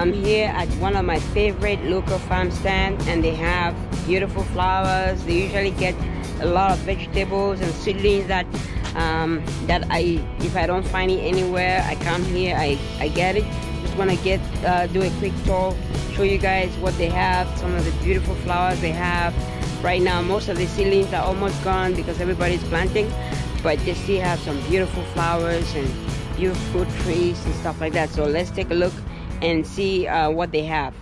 i'm here at one of my favorite local farm stands and they have beautiful flowers. They usually get a lot of vegetables and seedlings that um, that i if i don't find it anywhere i come here i i get it. Just want to get uh, do a quick tour show you guys what they have some of the beautiful flowers they have. Right now most of the seedlings are almost gone because everybody's planting but they still have some beautiful flowers and beautiful trees and stuff like that. So let's take a look and see uh, what they have